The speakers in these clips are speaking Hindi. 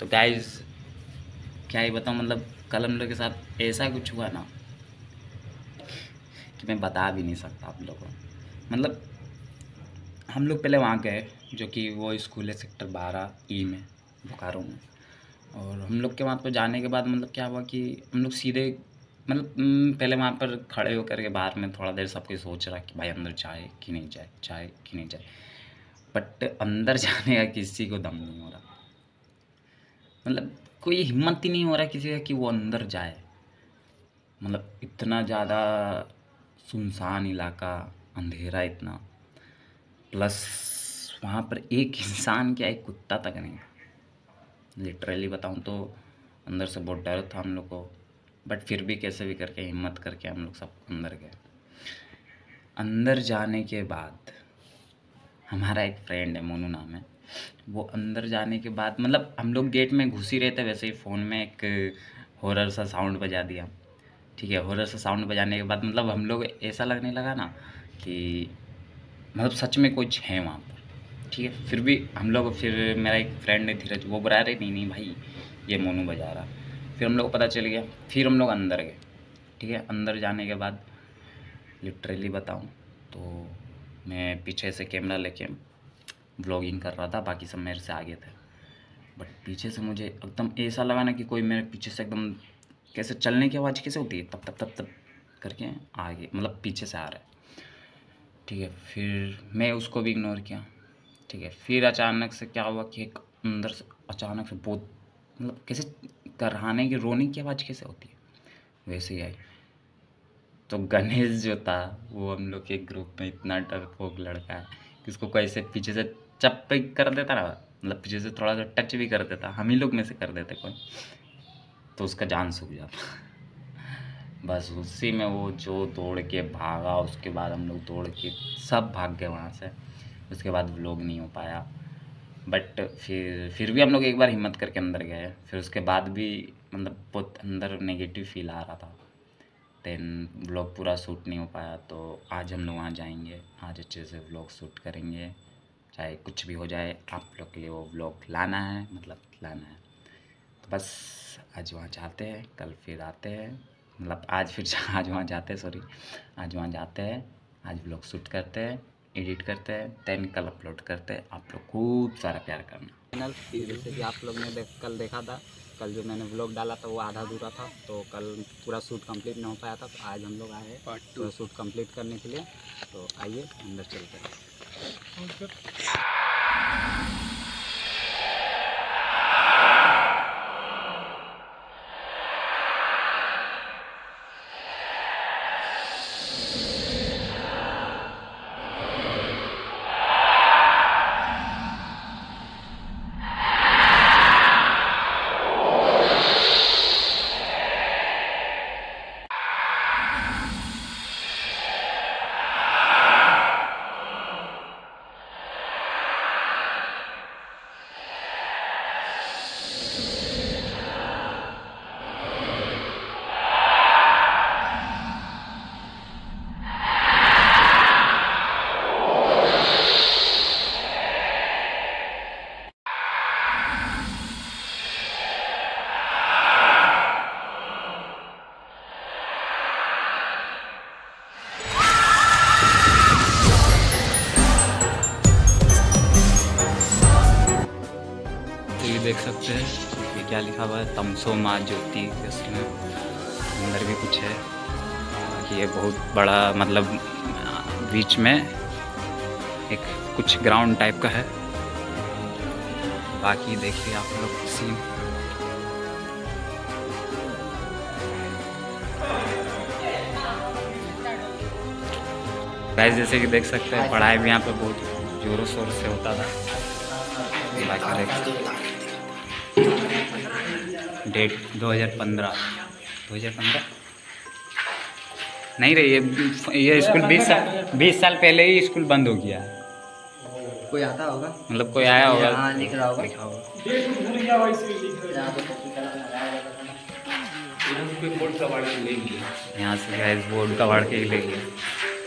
तो गाइज़ क्या ही बताऊँ मतलब कल हम लोग के साथ ऐसा कुछ हुआ ना कि मैं बता भी नहीं सकता आप लोगों को। मतलब हम लोग पहले वहाँ गए जो कि वो स्कूल है सेक्टर बारह ई में बोकारो में। और हम लोग के वहाँ पर जाने के बाद मतलब क्या हुआ कि हम लोग सीधे मतलब हम्म, पहले वहाँ पर खड़े होकर के बाहर में थोड़ा देर सब कोई सोच रहा कि भाई अंदर जाए कि नहीं जाए जाए कि नहीं जाए। बट अंदर जाने का किसी को दम नहीं हो रहा। मतलब कोई हिम्मत ही नहीं हो रहा किसी का कि वो अंदर जाए। मतलब इतना ज़्यादा सुनसान इलाका, अंधेरा इतना। प्लस वहाँ पर एक इंसान क्या, एक कुत्ता तक नहीं लिटरली बताऊँ तो अंदर से बहुत डर था हम लोग को। बट फिर भी कैसे भी करके, हिम्मत करके हम लोग सब अंदर गए। अंदर जाने के बाद हमारा एक फ्रेंड है, मोनू नाम है। वो अंदर जाने के बाद मतलब हम लोग गेट में घुस ही रहे थे, वैसे ही फ़ोन में एक हॉरर सा साउंड बजा दिया। ठीक है हॉरर सा साउंड बजाने के बाद मतलब हम लोग ऐसा लगने लगा ना कि मतलब सच में कुछ है वहाँ पर। ठीक है, फिर भी हम लोग, फिर मेरा एक फ्रेंड है धीरज, वो बुरा रहे, नहीं नहीं भाई, ये मोनू बजा रहा। फिर हम लोग को पता चल गया, फिर हम लोग अंदर गए। ठीक है, अंदर जाने के बाद लिटरली बताऊँ तो मैं पीछे से कैमरा लेके ब्लॉगिंग कर रहा था, बाकी सब मेरे से आगे थे। बट पीछे से मुझे एकदम ऐसा लगा ना कि कोई मेरे पीछे से एकदम कैसे चलने की आवाज़ कैसे होती है? तब तब तब तब करके आगे मतलब पीछे से आ रहा है। ठीक है, फिर मैं उसको भी इग्नोर किया। ठीक है, फिर अचानक से क्या हुआ कि एक अंदर से, अचानक से बहुत मतलब कैसे कराने की, रोने की आवाज़ कैसे होती है? वैसे ही आई। तो गणेश जो था, वो हम लोग के ग्रुप में इतना डरपोक लड़का है कि उसको कैसे पीछे से चप कर देता ना मतलब पीछे से थोड़ा सा टच भी कर देता, हम ही लोग में से कर देते कोई तो उसका जान सूख जाता। बस उसी में वो जो दौड़ के भागा, उसके बाद हम लोग दौड़ के सब भाग गए वहाँ से। उसके बाद व्लॉग नहीं हो पाया। बट फिर फिर भी हम लोग एक बार हिम्मत करके अंदर गए। फिर उसके बाद भी मतलब बहुत अंदर नेगेटिव फील आ रहा था। देन व्लॉग पूरा शूट नहीं हो पाया तो आज हम लोग वहाँ जाएँगे। आज अच्छे से व्लॉग शूट करेंगे। चाहे कुछ भी हो जाए आप लोग के लिए वो व्लॉग लाना है मतलब लाना है। तो बस आज वहाँ जाते हैं कल फिर आते हैं। मतलब आज फिर आज वहाँ जाते हैं सॉरी आज वहाँ जाते हैं आज व्लॉग शूट करते हैं एडिट करते हैं टेन कल अपलोड करते हैं। आप लोग खूब सारा प्यार करना। चैनल जैसे कि आप लोग ने देख कल देखा था कल जो मैंने व्लॉग डाला था वो आधा अधूरा था तो कल पूरा शूट कंप्लीट नहीं हो पाया था तो आज हम लोग आए पार्ट टू शूट कंप्लीट करने के लिए। तो आइए अंदर चलते हैं। Hazır. देख सकते हैं। ये क्या लिखा हुआ है? तमसो माँ ज्योति, इसमें अंदर भी कुछ है। ये बहुत बड़ा मतलब बीच में एक कुछ ग्राउंड टाइप का है। बाकी देखिए आप लोग सीन गाइस जैसे कि देख सकते हैं, पढ़ाई भी यहाँ पे बहुत ज़ोरों शोर से होता था। बाकी देख डेट 2015 2015 नहीं रही ये ये स्कूल 20 साल 20 साल पहले ही स्कूल बंद हो गया। कोई आता होगा? मतलब कोई आया होगा? हाँ लिख रहा होगा। लिखा होगा। यहाँ से गैस बोर्ड का बढ़ के ही ले लिया।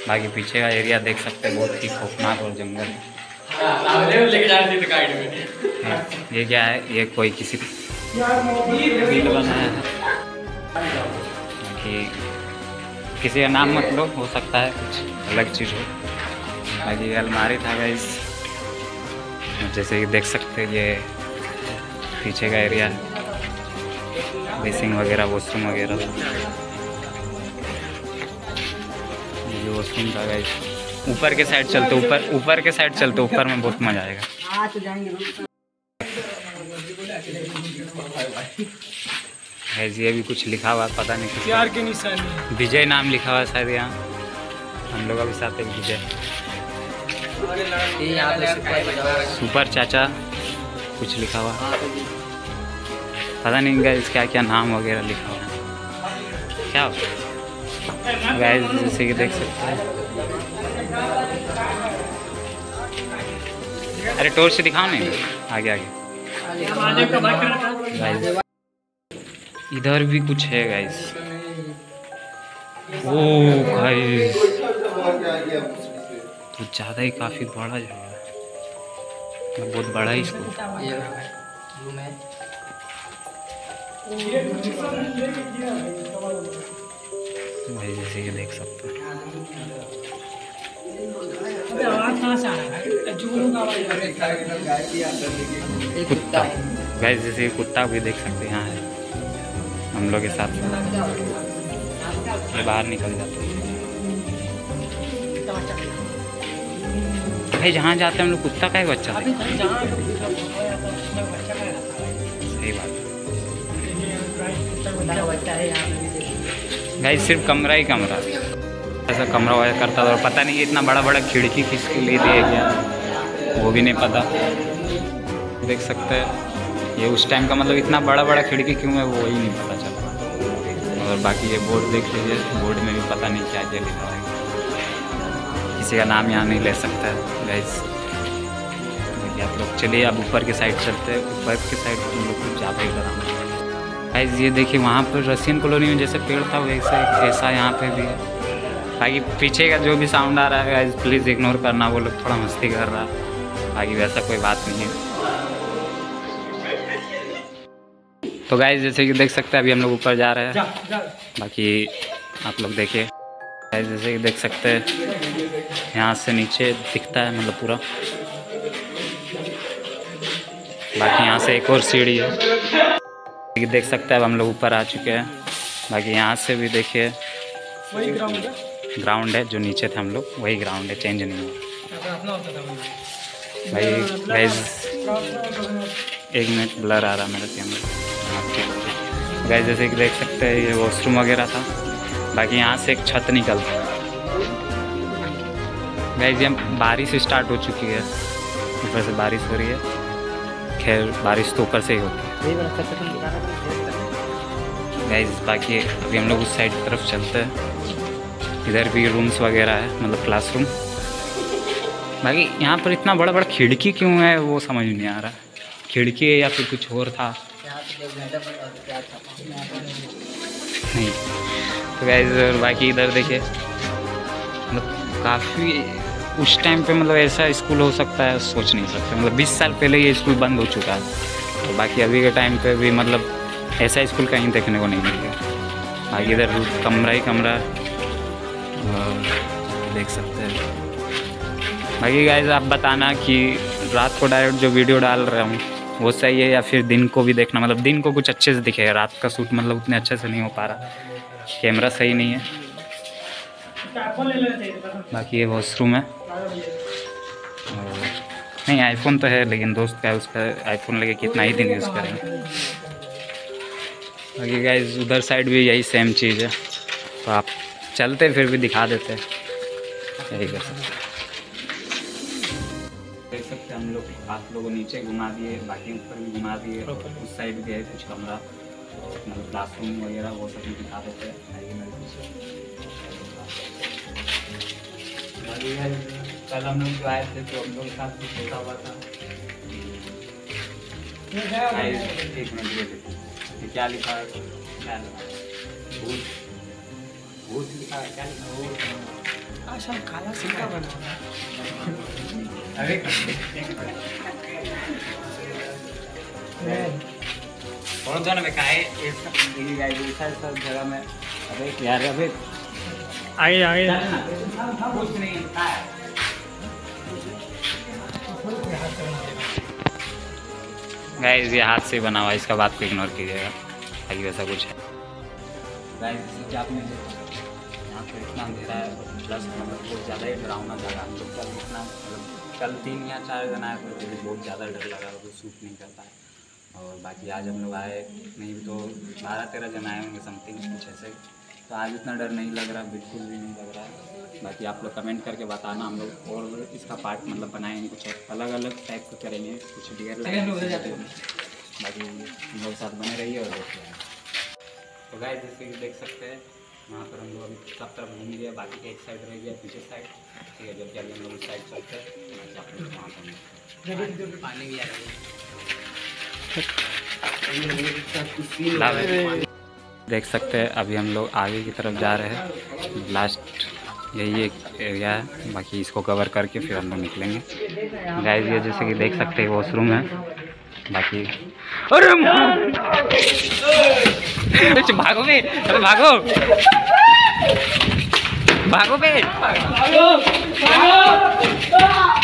बाकी पीछे का एरिया देख सकते हैं बहुत ही खौफनाक और जंगल। है। ये क्या है? ये कोई किसी बिल बनाया है। बाकी किसी का नाम मत लो, हो सकता है कुछ अलग चीज़ हो। बाकी अलमारी था गाइस जैसे कि देख सकते हैं, ये पीछे का एरिया बेसिंग वगैरह, वॉशरूम वगैरह। ये वॉशरूम था गाइस ऊपर के साइड चलते, ऊपर ऊपर के साइड चलते, ऊपर में बहुत मज़ा आएगा। गाइस ये भी कुछ लिखा हुआ पता नहीं किस प्यार की निशानी विजय नाम लिखा हुआ शायद यहाँ। हम लोग अभी साथ एक विजय। सुपर चाचा कुछ लिखा हुआ। पता नहीं गाइस क्या क्या नाम वगैरह लिखा हुआ है। क्या? गाइस जैसे कि देख सकते हैं। अरे टोर्च दिखाओ नहीं। आगे आगे। इधर भी कुछ है गाइस ओ गाइस तो ज़्यादा ही काफ़ी बड़ा जगह है। मतलब बहुत बड़ा ही स्कूल भाई, जैसे ये देख सकते हैं। कुत्ता। गाइस जैसे कुत्ता भी देख सकते हैं, यहाँ है। हम लोग के साथ। बाहर निकल जाते हैं। भाई, जहाँ जाते हैं हम लोग, कुत्ता का ही बच्चा सही बात। भाई, सिर्फ़ कमरा ही कमरा। ऐसा कमरा वाया करता था और पता नहीं इतना बड़ा बड़ा खिड़की किसके लिए दिए गया। वो भी नहीं पता। देख सकते हैं। ये उस टाइम का मतलब इतना बड़ा बड़ा खिड़की क्यों है, वो ही नहीं पता। और बाकी ये बोर्ड देख लीजिए। बोर्ड में भी पता नहीं क्या क्या लिखा है। किसी का नाम यहाँ नहीं ले सकता है गैस आप लोग चलिए, अब ऊपर के साइड चलते हैं। ऊपर के साइड हम लोग कुछ ज़्यादा ही डराना गाइस ये देखिए, वहाँ पर रशियन कॉलोनी में जैसे पेड़ था, वैसे ऐसा यहाँ पे भी है। बाकी पीछे का जो भी साउंड आ रहा है प्लीज़ इग्नोर करना, वो लोग थोड़ा मस्ती कर रहा है। बाकी वैसा कोई बात नहीं है। तो गाइस जैसे कि देख सकते हैं अभी हम लोग ऊपर जा रहे हैं बाकी आप लोग देखिए गाइस जैसे कि देख सकते हैं यहाँ से नीचे दिखता है मतलब पूरा बाकी यहाँ से एक और सीढ़ी है ये देख सकते हैं अब हम लोग ऊपर आ चुके हैं बाकी यहाँ से भी देखिए ग्राउंड है जो नीचे थे हम लोग वही ग्राउंड है चेंज नहीं हुआ। भाई गाइस एक मिनट ब्लर आ रहा है मेरा कैमरा गाइस जैसे कि देख सकते हैं ये वॉशरूम वगैरह था। बाकी यहाँ से एक छत निकलता गाइस ये बारिश स्टार्ट हो चुकी है। ऊपर से बारिश हो रही है। खैर बारिश तो ऊपर से ही होती है। गाइस बाकी अभी हम लोग उस साइड की तरफ़ चलते हैं। इधर भी रूम्स वगैरह है मतलब क्लासरूम बाकी यहाँ पर इतना बड़ा बड़ा खिड़की क्यों है वो समझ नहीं आ रहा। खिड़की है या फिर कुछ और था। तो बाकी इधर देखिए। मतलब काफ़ी उस टाइम पे मतलब ऐसा स्कूल हो सकता है, सोच नहीं सकते। मतलब 20 साल पहले ये स्कूल बंद हो चुका है। तो बाकी अभी के टाइम पे भी मतलब ऐसा स्कूल कहीं देखने को नहीं मिलेगा। बाकी इधर कमरा ही कमरा। देख सकते हैं। बाकी गाइज़ आप बताना कि रात को डायरेक्ट जो वीडियो डाल रहा हूँ वो सही है या फिर दिन को भी देखना? मतलब दिन को कुछ अच्छे से दिखेगा रात का सूट मतलब उतने अच्छे से नहीं हो पा रहा। कैमरा सही नहीं है। बाकी ये वॉशरूम है। नहीं आईफोन तो है, लेकिन दोस्त का है उसका आईफोन लेके कितना ही दिन यूज़ करेंगे। बाकी गाइज़ उधर साइड भी यही सेम चीज़ है। तो आप चलते, फिर भी दिखा देते। यही कर सकते हैं। हम लोग आप लोगों नीचे घुमा दिए बाकी ऊपर भी घुमा दिए उस साइड भी है कुछ कमरा मतलब क्लासरूम वगैरह वो सब भी दिखा देते हैं। पीछे कल हम लोग जो आए थे तो हम लोग के साथ कुछ होता हुआ था। एक मिनट ये क्या लिखा है? क्या लिखा है? भूत। भूत लिखा है क्या लिखा है। आशा काला सिक्का बना अरे ऐसा ऐसा जगह में अबे यार अबे हाथ से बना हुआ इसका बात को इग्नोर कीजिएगा, ताकि वैसा कुछ है। है प्लस मतलब बहुत ज़्यादा ही डरावना जगह कल इतना मतलब कल तीन या चार आए थे तो बहुत ज़्यादा डर लगा तो सूट नहीं कर पाए। और बाकी आज हम लोग आए नहीं भी तो बारह तेरह जन आए होंगे समथिंग कुछ ऐसे। तो आज इतना डर नहीं लग रहा बिल्कुल भी नहीं लग रहा। है बाकी आप लोग कमेंट करके बताना हम लोग और इसका पार्ट मतलब बनाएँगे कुछ अलग अलग टाइप का करेंगे कुछ डियर लगाएँगे बाकी हम लोग साथ बने रहिए और देखिए तो गाय जैसे कि देख सकते हैं वहाँ पर हम लोग अभी सब तरफ़ घूम लिए बाकी के एक साइड रह गया, पीछे साइड। ठीक है जबकि अभी हम लोग उस साइड चलते हैं, वहाँ पर पानी भी आ रहा देख सकते हैं, अभी हम लोग आगे की तरफ़ जा रहे हैं। लास्ट यही एक एरिया है, बाकी इसको कवर करके फिर हम लोग निकलेंगे। गाइस ये जैसे कि देख सकते हैं वॉशरूम है। बाकी। अरे भागो बे अरे भागो। भागो बे। भागो, भागो।